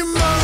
your mind.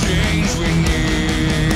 change we need.